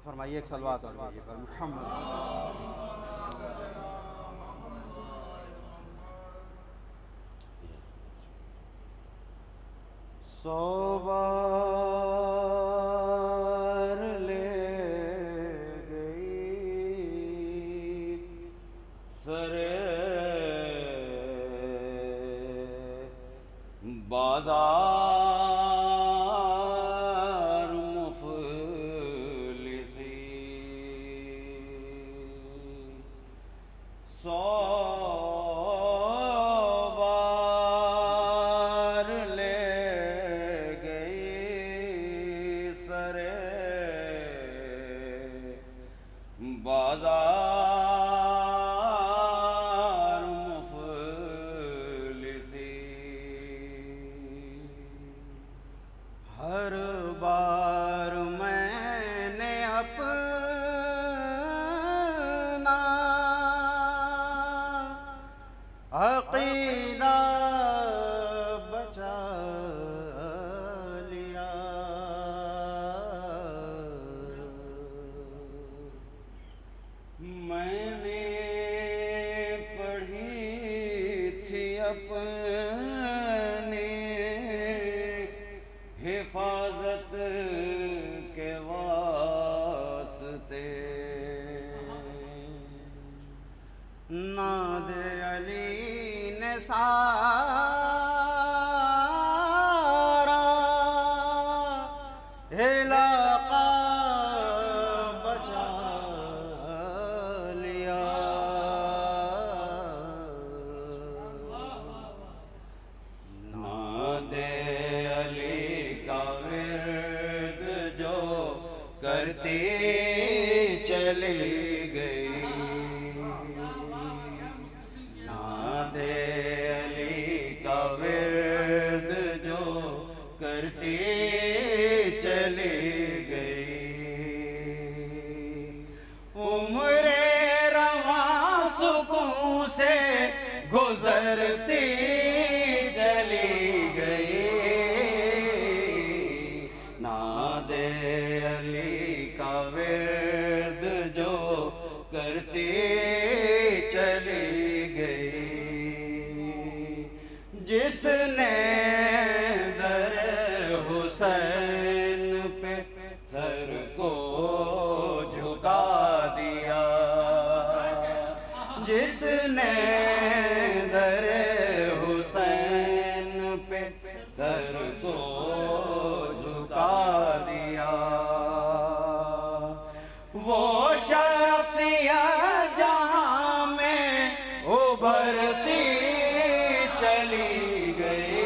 आप फरमाइए एक सलवा सलवा पर मोहम्मद। सोबार ले गई सरे बाज़ार। बाज़ार नाद अली ने सारा इलाका बचा लिया नाद अली का विरद जो करती चली। से गुजरती चली गई।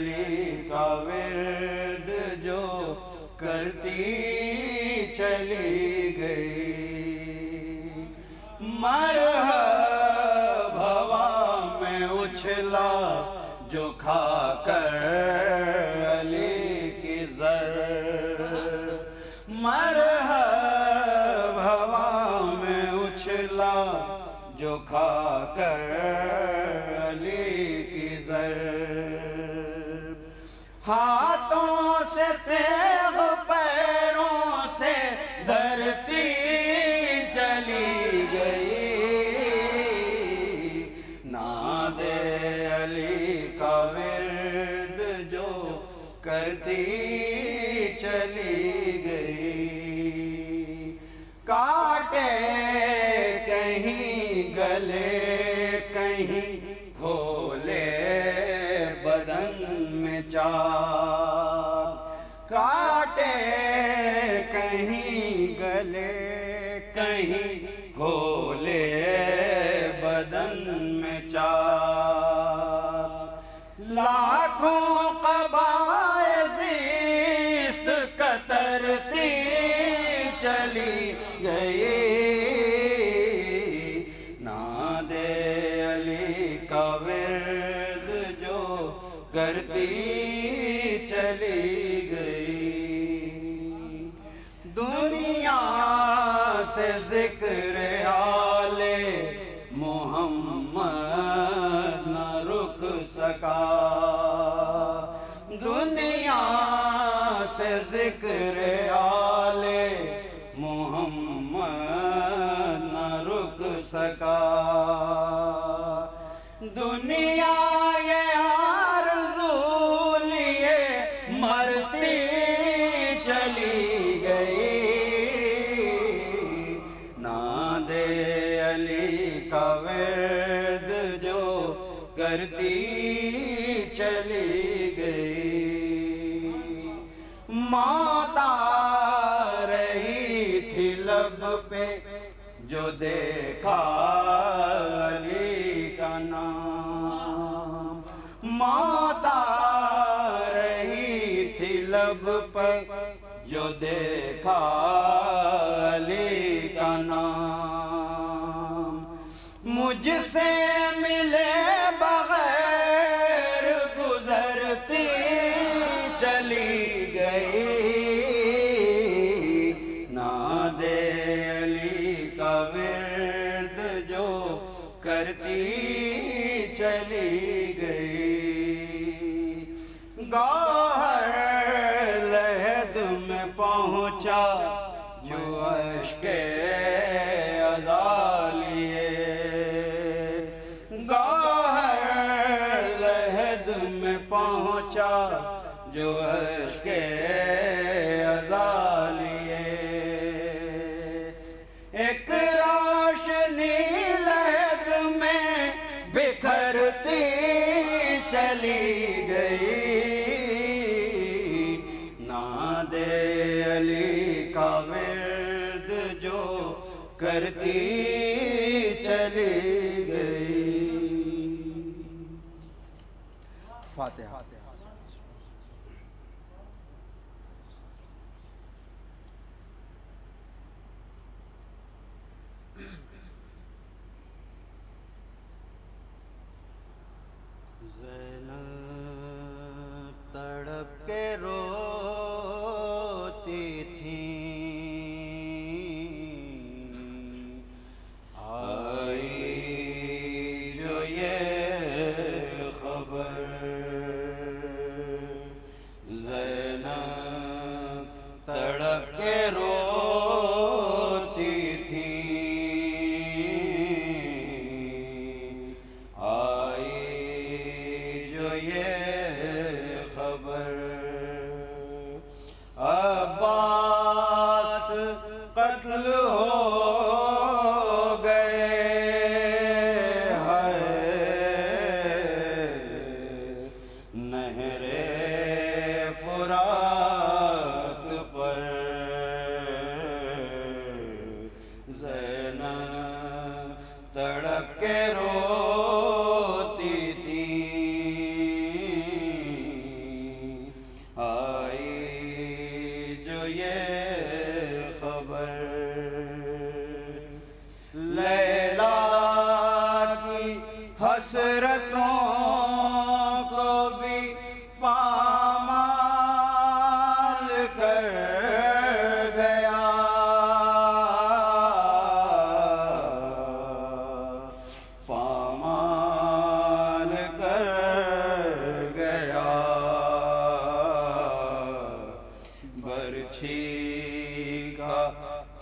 अली का विरद जो करती चली गई। मर भवा में उछला जो खाकर अली की जर। मर भवा में उछला जो खाकर अली हाथों से तेग पैरों से धरती चली गई। नादे अली का जो करती चली गई। काटे कहीं खोले बदन में चार। लाखों से ज़िक्र आले, मोहम्मद न रुक सका। दुनिया से ज़िक्र आले, मोहम्मद न रुक सका। दुनिया पे जो देखा अली का नाम। माता रही थी लब पर जो देखा अली का नाम। मुझसे जो अश्के अजालिए। गौहर लहद जो अश्के अजालिए। एक रोशनी लहद में बिखरती चली। करती चली गई। फातिहा। तड़प के रोती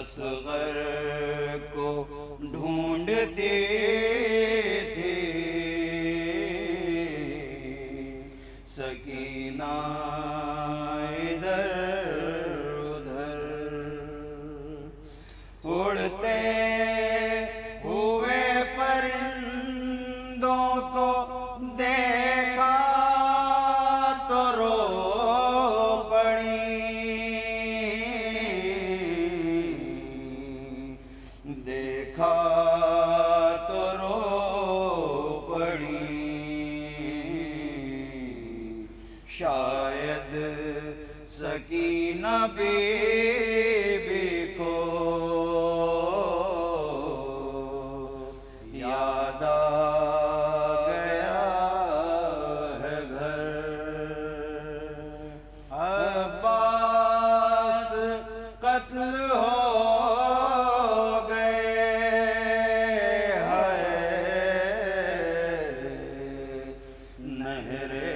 असगर को ढूंढते थे। सकीना इधर उधर उड़ते हुए परिंदों को देख मेहरे